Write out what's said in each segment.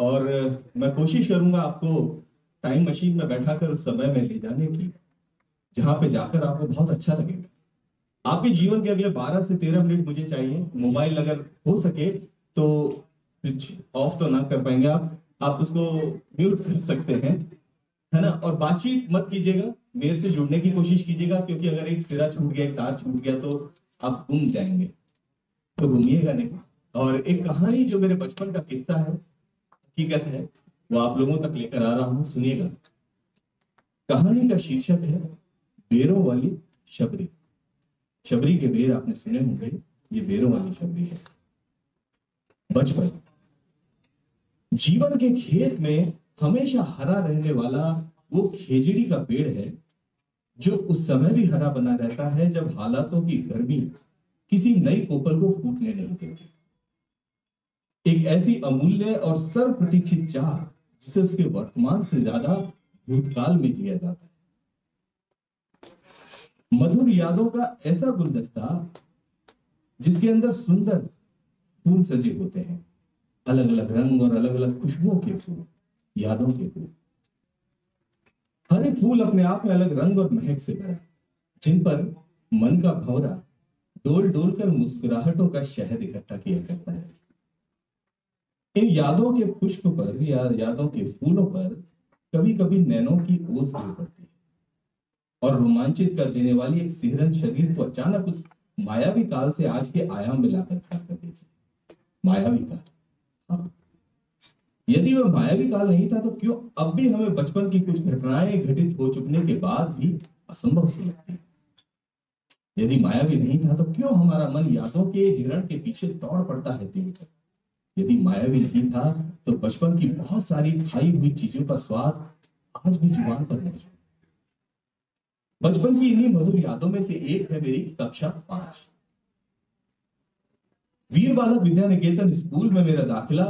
और मैं कोशिश करूँगा आपको टाइम मशीन में बैठा कर उस समय में ले जाने की, जहाँ पे जाकर आपको बहुत अच्छा लगेगा आपके जीवन के अगले 12 से 13 मिनट मुझे चाहिए। मोबाइल अगर हो सके तो स्विच ऑफ़ तो ना कर पाएँगे आप। आप उसको म्यूट कर सकते हैं, है ना? और बातचीत मत कीजिएगा। मेरे से जुड़ने की कोशिश कीजिएगा, क्योंकि अगर एक सिरा छूट गया, एक तार छूट गया तो आप घूम जाएँगे। तो घूमिएगा नहीं। और एक कहानी जो मेरे बचपन का किस्सा है हकीकत है, वो आप लोगों तक लेकर आ रहा हूँ, सुनिएगा। कहानी का शीर्षक है, बेरों वाली शबरी। शबरी के बेर आपने सुने होंगे, ये बेरों वाली शबरी है। बचपन। जीवन के खेत में हमेशा हरा रहने वाला वो खेजड़ी का पेड़ है, जो उस समय भी हरा बना रहता है जब हालातों की गर्मी किसी नई कोपल को फूटने नहीं देती। एक ऐसी अमूल्य और सर्व प्रतीक्षित चाह, जिसे उसके वर्तमान से ज़्यादा भूतकाल में जिया जाता है। मधुर यादों का ऐसा गुलदस्ता, जिसके अंदर सुंदर फूल सजे होते हैं। अलग अलग रंग और अलग अलग खुशबुओं के फूल, यादों के फूल। हर एक फूल अपने आप में अलग रंग और महक से भरा, जिन पर मन का भवरा डोल डोल कर मुस्कुराहटों का शहद इकट्ठा किया करता है। इन यादों के पुष्प पर या यादों के फूलों पर कभी कभी नैनों की ओस गिर पड़ती है। और रोमांचित कर देने वाली एक सिहरन शरीर तो अचानक उस मायावी काल से आज के आयाम में लाकर खड़ा कर देती मायावी काल। हाँ। यदि वह मायावी काल नहीं था तो क्यों अब भी हमें बचपन की कुछ घटनाएँ घटित हो चुकने के बाद भी असंभव सी लगती है? यदि मायावी नहीं था तो क्यों हमारा मन यादों के हिरण के पीछे दौड़ पड़ता है दिन यदि मायावी नहीं था तो बचपन की बहुत सारी खाई हुई चीज़ों का स्वाद आज भी ज़ुबान पर मौजूद बचपन की इन्हीं मधुर यादों में से एक है मेरी कक्षा पाँच। वीर बालक विद्या निकेतन स्कूल में मेरा दाखिला,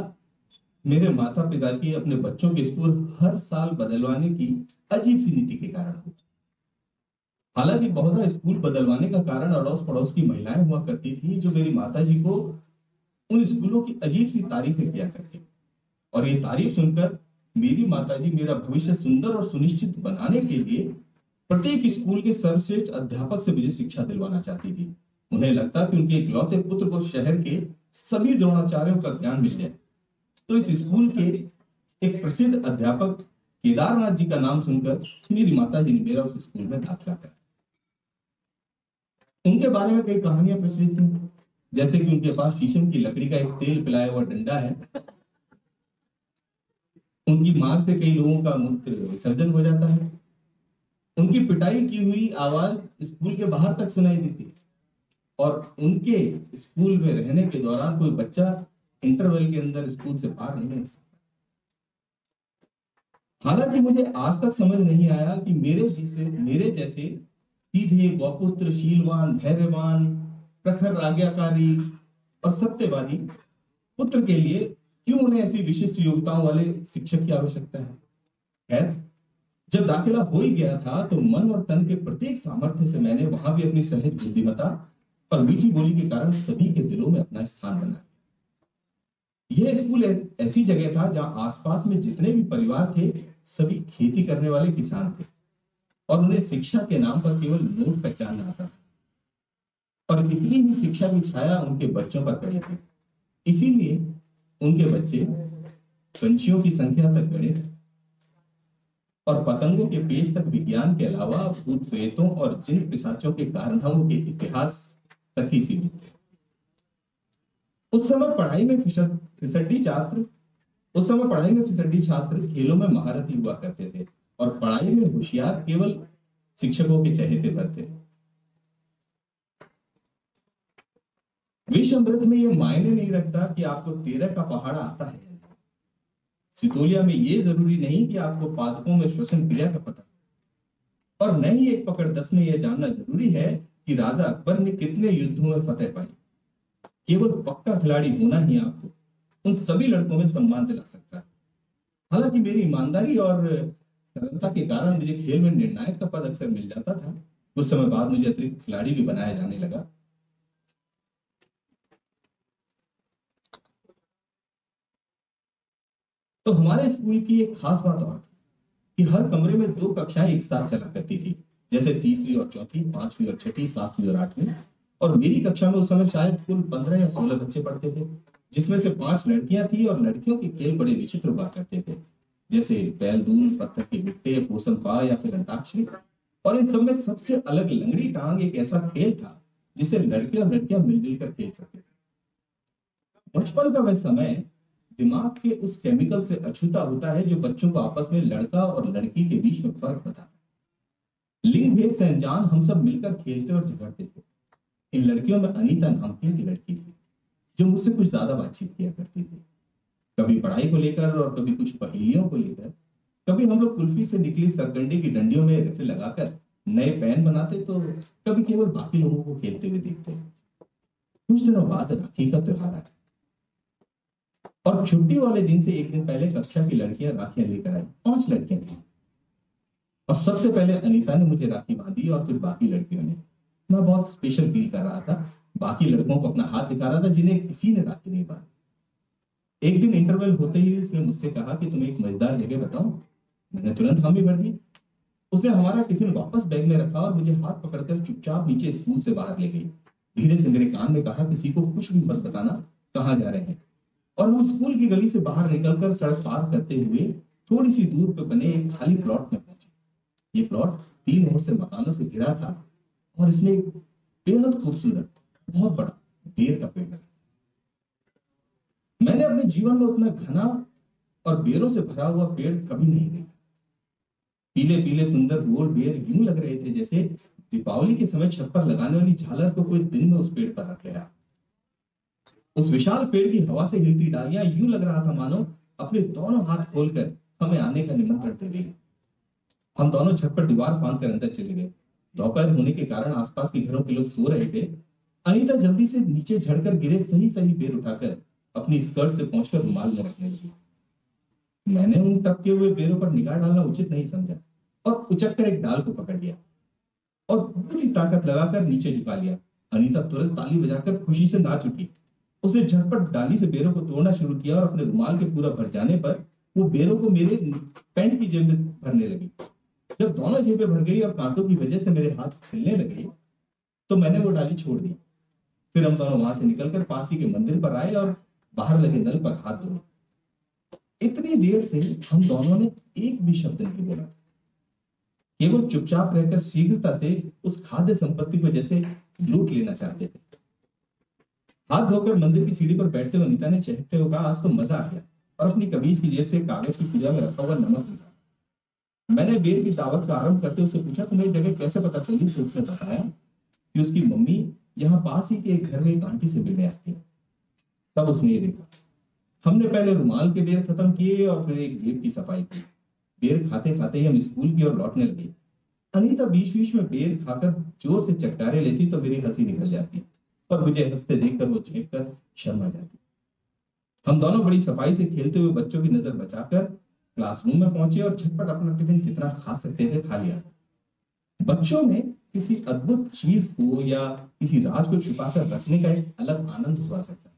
मेरे माता पिता की अपने बच्चों के स्कूल हर साल बदलवाने की अजीब सी नीति के कारण हालाँकि बहुधा स्कूल बदलवाने का कारण अड़ोस पड़ोस की महिलाएँ हुआ करती थी, जो मेरी माता जी को उन स्कूलों की अजीब सी तारीफें किया करती और ये तारीफ़ सुनकर मेरी माता जी मेरा भविष्य सुंदर और सुनिश्चित बनाने के लिए प्रत्येक स्कूल के सर्वश्रेष्ठ अध्यापक से मुझे शिक्षा दिलवाना चाहती थी। उन्हें लगता कि उनके इकलौते पुत्र को शहर के सभी द्रोणाचार्यों का ज्ञान मिल जाए। तो इस स्कूल के एक प्रसिद्ध अध्यापक केदारनाथ जी का नाम सुनकर मेरी माता जी ने मेरा उस स्कूल में दाखिला कर। उनके बारे में कई कहानियाँ प्रचलित थी। जैसे कि उनके पास शीशम की लकड़ी का एक तेल पिलाया हुआ डंडा है, उनकी मार से कई लोगों का मूत्र विसर्जन हो जाता है। उनकी पिटाई की हुई आवाज़ स्कूल के बाहर तक सुनाई देती है और उनके स्कूल में रहने के दौरान कोई बच्चा इंटरवल के अंदर स्कूल से बाहर नहीं निकल सकता। हालाँकि मुझे आज तक समझ नहीं आया कि मेरे जिसे मेरे जैसे सीधे गौपुत्र, शीलवान धैर्यवान प्रखर आज्ञाकारी और सत्यवादी पुत्र के लिए क्यों उन्हें ऐसी विशिष्ट योग्यताओं वाले शिक्षक की आवश्यकता है? खैर, जब दाखिला हो ही गया था तो मन और तन के प्रत्येक सामर्थ्य से मैंने वहाँ भी अपनी सहज बुद्धिमता और मीठी बोली के कारण सभी के दिलों में अपना स्थान बनाया यह स्कूल ऐसी जगह था जहाँ आसपास में जितने भी परिवार थे, सभी खेती करने वाले किसान थे और उन्हें शिक्षा के नाम पर केवल नोट पहचानना आता था। और इतनी ही शिक्षा की छाया उनके बच्चों पर पड़ी थी। इसीलिए उनके बच्चे पंछियों की संख्या तक गणित और पतंगों के पेज तक विज्ञान के अलावा भूत और जिन पिशाचों के कारनामों के इतिहास तक ही सीमित थे। उस समय पढ़ाई में फिसड्डी छात्र, उस समय पढ़ाई में फिसड्डी छात्र खेलों में महारथी हुआ करते थे और पढ़ाई में होशियार केवल शिक्षकों के चहेते पर थे। विश्व अमृत में यह मायने नहीं रखता कि आपको तेरह का पहाड़ा आता है। सितोलिया में यह ज़रूरी नहीं कि आपको पादपों में श्वसन क्रिया का पता और न ही एक पकड़ दस में यह जानना ज़रूरी है कि राजा अकबर ने कितने युद्धों में फतेह पाई। केवल पक्का खिलाड़ी होना ही आपको उन सभी लड़कों में सम्मान दिला सकता है। हालाँकि मेरी ईमानदारी और सरलता के कारण मुझे खेल में निर्णायक का पद अक्सर मिल जाता था। कुछ समय बाद मुझे अतिरिक्त खिलाड़ी भी बनाया जाने लगा। तो हमारे स्कूल की एक खास बात और थी कि हर कमरे में दो कक्षाएँ एक साथ चला करती थी, जैसे तीसरी और चौथी, पांचवी और छठी, सातवीं और आठवीं। और मेरी कक्षा में उस समय शायद कुल पंद्रह या सोलह बच्चे पढ़ते थे, जिसमें से पाँच लड़कियाँ थी और लड़कियों के खेल बड़े विचित्र हुआ करते थे, जैसे बैलदून पत्थर के गुट्टे, पोषण पा या फिर अंताक्षरी। और इन सब में सबसे अलग लंगड़ी टांग एक ऐसा खेल था, जिसे लड़के और लड़कियाँ मिलजुल कर खेल सकते थे। बचपन का वह समय दिमाग के उस केमिकल से अछूता होता है जो बच्चों को आपस में लड़का और लड़की के बीच में फ़र्क बताता है। लिंग भेद से अनजान हम सब मिलकर खेलते और झगड़ते थे। इन लड़कियों में अनीता नाम की एक लड़की थी, जो मुझसे कुछ ज़्यादा बातचीत किया करती थी। कभी पढ़ाई को लेकर और कभी कुछ पहेलियों को लेकर, कभी हम लोग कुल्फी से निकली सरकंडे की डंडियों में रिफिल लगाकर नए पैन बनाते तो कभी केवल बाकी लोगों को खेलते हुए देखते। कुछ दिनों बाद राखी का त्योहार आया। और छुट्टी वाले दिन से एक दिन पहले कक्षा की लड़कियाँ राखियाँ लेकर आई। पाँच लड़कियाँ थी। और सबसे पहले अनिता ने मुझे राखी बांधी और फिर बाकी लड़कियों ने। मैं बहुत स्पेशल फील कर रहा था। बाकी लड़कों को अपना हाथ दिखा रहा था जिन्हें किसी ने राखी नहीं बांधी। एक दिन इंटरवल होते ही उसने मुझसे कहा कि तुम्हें एक मज़ेदार जगह बताओ मैंने तुरंत हम भी भर दी उसने हमारा टिफ़िन वापस बैग में रखा और मुझे हाथ पकड़कर चुपचाप नीचे स्कूल से बाहर ले गई। धीरे से मेरे कान में कहा, किसी को कुछ भी मत बताना। कहाँ जा रहे हैं? और हम स्कूल की गली से बाहर निकलकर सड़क पार करते हुए थोड़ी सी दूर पर बने एक खाली प्लॉट में पहुँचे। ये प्लॉट तीन ओर से मकानों से घिरा था और इसमें बेहद खूबसूरत, बहुत बड़ा बेर का पेड़ लगा। मैंने अपने जीवन में उतना घना और बेरों से भरा हुआ पेड़ कभी नहीं देखा। पीले पीले सुंदर गोल बेर यूँ लग रहे थे जैसे दीपावली के समय छत पर लगाने वाली झालर को कोई दिन में उस पेड़ पर रख गया उस विशाल पेड़ की हवा से हिलती डालियाँ यूँ लग रहा था मानो अपने दोनों हाथ खोलकर हमें आने का निमंत्रण दे रही हम दोनों पर दीवार बाँध कर अंदर चले गए। दोपहर होने के कारण आसपास के घरों के लोग सो रहे थे। अनीता जल्दी से नीचे झड़कर गिरे सही सही बेर उठाकर अपनी स्कर्ट से पहुंचकर रुमाल में रखने लगी। मैंने उन टपके हुए बेरों पर निगाह डालना उचित नहीं समझा और उचक कर एक डाल को पकड़ लिया और पूरी ताकत लगाकर नीचे झुका लिया। अनीता तुरंत ताली बजाकर खुशी से नाच उठी। उसने झटपट डाली से बेरों को तोड़ना शुरू किया और अपने रुमाल के पूरा भर जाने पर वो बेरों को मेरे पैंट की जेब में भरने लगी। जब दोनों जेबें भर गई और कांटों की वजह से मेरे हाथ छिलने लगे तो मैंने वो डाली छोड़ दी। फिर हम दोनों वहाँ से निकलकर पासी के मंदिर पर आए और बाहर लगे नल पर हाथ धोए। इतनी देर से हम दोनों ने एक भी शब्द नहीं बोला। केवल चुपचाप रहकर शीघ्रता से उस खाद्य संपत्ति को जैसे लूट लेना चाहते थे। हाथ धोकर मंदिर की सीढ़ी पर बैठते हुए अनिता ने चहकते हुए कहा, आज तो मज़ा आ गया। और अपनी कमीज की जेब से कागज़ की पूजा में रखा हुआ नमक निकाला। मैंने बेर की दावत का आरंभ करते उससे पूछा, तुम्हें जगह कैसे पता चली? तो उसने बताया कि उसकी मम्मी यहाँ पास ही के एक घर में एक आंटी से मिलने आती है। तब उसने ये देखा, हमने पहले रुमाल के बेर खत्म किए और फिर एक जेब की सफ़ाई की। बेर खाते खाते ही हम स्कूल की ओर लौटने लगे। अनीता बीच बीच में बेर खाकर ज़ोर से चटकारे लेती तो मेरी हँसी निकल जाती। और मुझे हँसते देखकर वो चेप कर शर्मा जाती। हम दोनों बड़ी सफ़ाई से खेलते हुए बच्चों की नज़र बचाकर क्लासरूम में पहुँचे और झटपट अपना टिफ़िन जितना खा सकते थे खा लिया। बच्चों में किसी अद्भुत चीज़ को या किसी राज को छुपाकर रखने का एक अलग आनंद हुआ करता।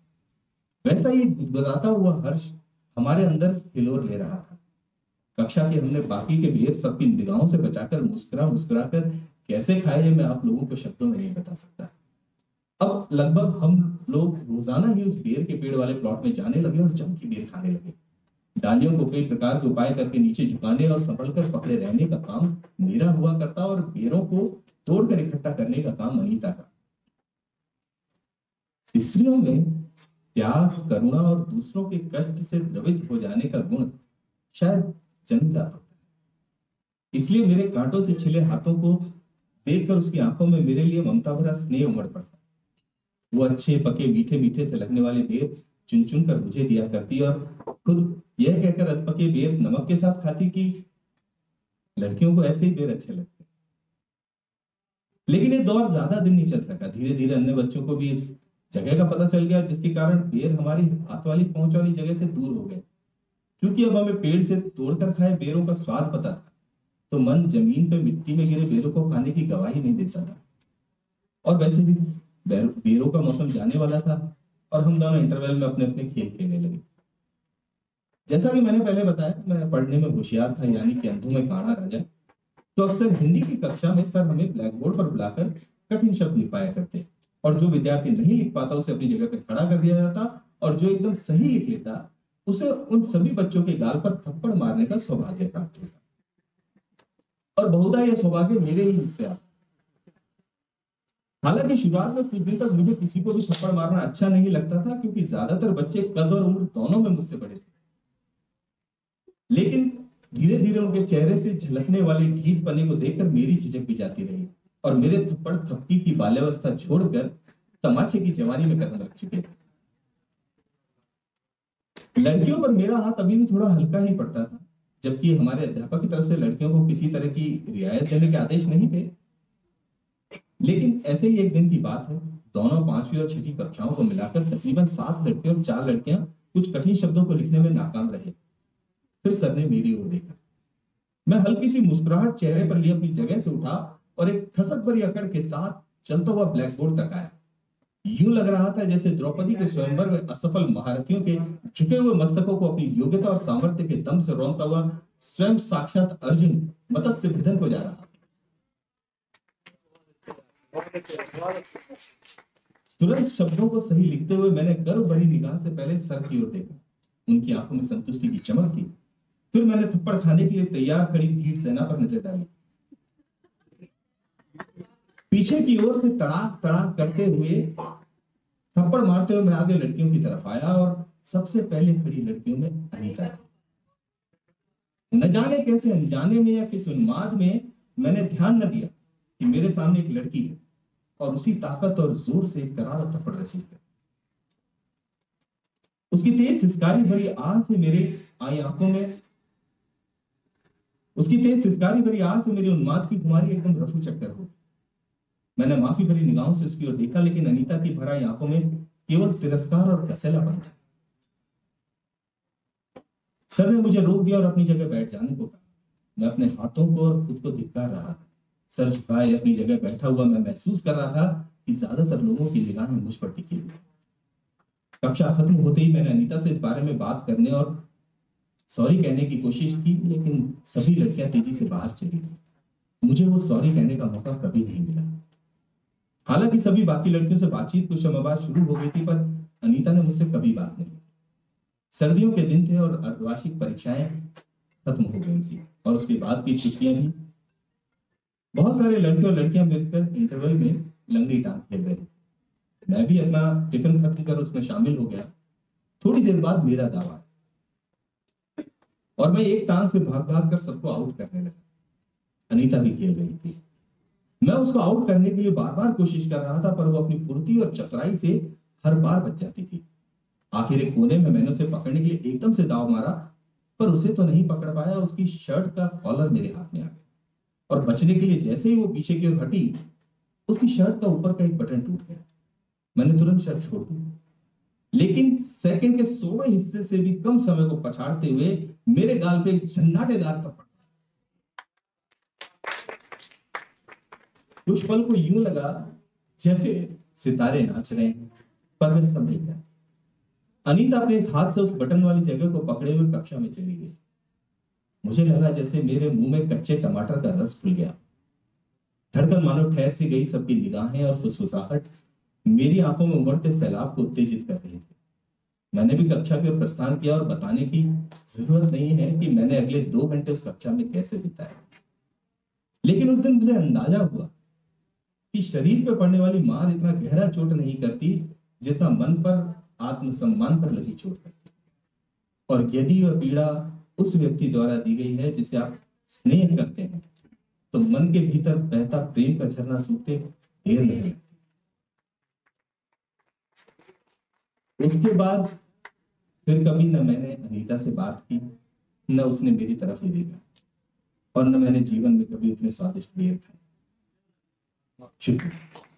वैसा ही गुदगुदाता हुआ हर्ष हमारे अंदर हिलोर ले रहा था। कक्षा के हमने बाकी के बेर सबकी निगाहों से बचाकर मुस्कुरा मुस्कुरा कर कैसे खाए मैं आप लोगों को शब्दों में नहीं बता सकता। अब लगभग हम लोग रोज़ाना ही उस बेर के पेड़ वाले प्लॉट में जाने लगे और जम की बेर खाने लगे। डालियों को कई प्रकार के उपाय करके नीचे झुकाने और संभल कर पकड़े रहने का काम मेरा हुआ करता और बेरों को तोड़कर इकट्ठा करने का काम अनीता का। स्त्रियों में त्याग, करुणा और दूसरों के कष्ट से द्रवित हो जाने का गुण शायद जन्म जाता होता है। इसलिए मेरे कांटों से छिले हाथों को देखकर उसकी आँखों में मेरे लिए ममता भरा स्नेह उमड़ पड़ता वो अच्छे पके, मीठे मीठे से लगने वाले बेर चुन चुन कर मुझे दिया करती और खुद यह कहकर अधपके बेर नमक के साथ खाती कि लड़कियों को ऐसे ही बेर अच्छे लगते लेकिन ये दौर ज़्यादा दिन नहीं चल सका। धीरे धीरे अन्य बच्चों को भी इस जगह का पता चल गया, जिसके कारण बेर हमारी हाथ वाली पहुँच वाली जगह से दूर हो गए। क्योंकि अब हमें पेड़ से तोड़कर खाए बेरों का स्वाद पता था तो मन ज़मीन पर मिट्टी में गिरे बेरों को खाने की गवाही नहीं देता था। और वैसे भी बेरों का मौसम जाने वाला था और हम दोनों इंटरवल में अपने अपने खेल खेलने लगे। जैसा कि मैंने पहले बताया, मैं पढ़ने में होशियार था, यानी कि अंधों में काना राजा। तो अक्सर हिंदी की कक्षा में सर हमें ब्लैक बोर्ड पर बुलाकर कठिन शब्द लिखवाया करते। और जो विद्यार्थी नहीं लिख पाता, उसे अपनी जगह पर खड़ा कर दिया जाता और जो एकदम सही लिख लेता, उसे उन सभी बच्चों के गाल पर थप्पड़ मारने का सौभाग्य प्राप्त होता। और बहुधा यह सौभाग्य मेरे ही हिस्से आता। हालाँकि शुरुआत में कुछ दिन तक मुझे किसी को भी थप्पड़ मारना अच्छा नहीं लगता था, क्योंकि ज़्यादातर बच्चे कद और उम्र दोनों में मुझसे बड़े थे। लेकिन धीरे धीरे उनके चेहरे से झलकने वाली ढीठ पने को देखकर मेरी झिझक भी जाती रही और मेरे थप्पड़ थपकी की बाल्यावस्था छोड़कर तमाचे की जवानी में कदम रख चुके। लड़कियों पर मेरा हाथ अभी भी थोड़ा हल्का ही पड़ता था, जबकि हमारे अध्यापक की तरफ़ से लड़कियों को किसी तरह की रियायत देने के आदेश नहीं थे। लेकिन ऐसे ही एक दिन की बात है, दोनों पांचवी और छठी कक्षाओं को मिलाकर तकरीबन सात लड़के और चार लड़कियाँ कुछ कठिन शब्दों को लिखने में नाकाम रहे। फिर सर ने मेरी ओर देखा। मैं हल्की सी मुस्कुराहट चेहरे पर लिए अपनी जगह से उठा और एक ठसक भरी अकड़ के साथ चलता हुआ ब्लैक बोर्ड तक आया। यूँ लग रहा था जैसे द्रौपदी के स्वयंवर में असफल महारथियों के झुके हुए मस्तकों को अपनी योग्यता और सामर्थ्य के दम से रोनता हुआ स्वयं साक्षात अर्जुन मत्स्य विधन को जा रहा तुरंत शब्दों को सही लिखते हुए मैंने गर्व भरी निगाह से पहले सर की ओर देखा। उनकी आँखों में संतुष्टि की चमक थी। फिर मैंने थप्पड़ खाने के लिए तैयार खड़ी ढीठ सेना पर नज़र डाली। पीछे की ओर से तड़ाक तड़ाक करते हुए थप्पड़ मारते हुए मैं आगे लड़कियों की तरफ़ आया और सबसे पहले खड़ी लड़कियों में अनीता थी। न जाने कैसे, अनजाने में या किस उन्माद में मैंने ध्यान न दिया कि मेरे सामने एक लड़की है। और उसी ताकत और ज़ोर से एक करारा थप्पड़ रसीद कर उसकी तेज सिस्कारी भरी आह से मेरे आई आँखों में उसकी तेज सिस्कारी भरी आह से मेरी उन्माद की कुमारी एकदम रफू चक्कर हो मैंने माफ़ी भरी निगाहों से उसकी ओर देखा, लेकिन अनीता की भरा आँखों में केवल तिरस्कार और कसेला बन था सर ने मुझे रोक दिया और अपनी जगह बैठ जाने को कहा। मैं अपने हाथों को और खुद को धिक्कार रहा था। सर झुकाए अपनी जगह बैठा हुआ मैं महसूस कर रहा था कि ज़्यादातर लोगों की निगाहें मुझ पर टिकी हुई कक्षा खत्म होते ही मैंने अनीता से इस बारे में बात करने और सॉरी कहने की कोशिश की, लेकिन सभी लड़कियाँ तेज़ी से बाहर चली गई। मुझे वो सॉरी कहने का मौका कभी नहीं मिला। हालाँकि सभी बाकी लड़कियों से बातचीत कुछ समय बाद शुरू हो गई थी, पर अनीता ने मुझसे कभी बात नहीं सर्दियों के दिन थे और अर्धवार्षिक परीक्षाएँ खत्म हो गई थी और उसके बाद की छुट्टियाँ भी। बहुत सारे लड़के और लड़कियाँ मिलकर इंटरवल में लंगड़ी टांग खेल रहे मैं भी अपना टिफ़िन खत्म कर उसमें शामिल हो गया। थोड़ी देर बाद मेरा दावा और मैं एक टांग से भाग भाग कर सबको आउट करने लगा। अनीता भी खेल रही थी। मैं उसको आउट करने के लिए बार बार कोशिश कर रहा था, पर वो अपनी फुर्ती और चतुराई से हर बार बच जाती थी। आखिर एक कोने में मैंने उसे पकड़ने के लिए एकदम से दाव मारा, पर उसे तो नहीं पकड़ पाया। उसकी शर्ट का कॉलर मेरे हाथ में आ गया। और बचने के लिए जैसे ही वो पीछे की ओर हटी, उसकी शर्ट का ऊपर का एक बटन टूट गया। मैंने तुरंत शर्ट छोड़ दी। लेकिन सेकंड के सोलह हिस्से से भी कम समय को पछाड़ते हुए मेरे गाल पे एक झन्नाटेदार थप्पड़ कुछ पल को यूँ लगा जैसे सितारे नाच रहे हैं, पर मैं समझ गया। अनीता अपने हाथ से उस बटन वाली जगह को पकड़े हुए कक्षा में चली गई। मुझे लगा जैसे मेरे मुँह में कच्चे टमाटर का रस खुल गया। धड़कन मानो ठहर सी गई सबकी निगाहें और फुसफुसाहट मेरी आँखों में उमड़ते सैलाब को उत्तेजित कर रही थी। मैंने भी कक्षा की प्रस्थान किया और बताने की ज़रूरत नहीं है कि मैंने अगले दो घंटे उस कक्षा में कैसे बिताए लेकिन उस दिन मुझे अंदाज़ा हुआ कि शरीर पर पड़ने वाली मार इतना गहरा चोट नहीं करती जितना मन पर, आत्मसम्मान पर लगी चोट करती। और यदि वह पीड़ा उस व्यक्ति द्वारा दी गई है जिसे आप स्नेह करते हैं। तो मन के भीतर बहता प्रेम का झरना सूखते देर नहीं लगती। उसके बाद फिर कभी न मैंने अनीता से बात की, न उसने मेरी तरफ़ ही देखा, और न मैंने जीवन में कभी उतने स्वादिष्ट बेर खाए। शुक्रिया।